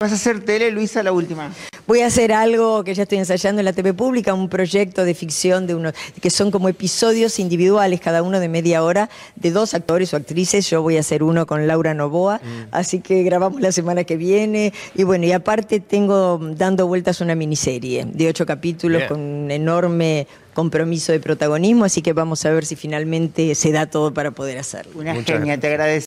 ¿Vas a hacer tele, Luisa, la última? Voy a hacer algo que ya estoy ensayando en la TV pública, un proyecto de ficción de unos que son como episodios individuales, cada uno de media hora, de dos actores o actrices. Yo voy a hacer uno con Laura Novoa, así que grabamos la semana que viene. Y bueno, y aparte tengo dando vueltas una miniserie de ocho capítulos con un enorme compromiso de protagonismo, así que vamos a ver si finalmente se da todo para poder hacerlo. Una genia, te agradezco.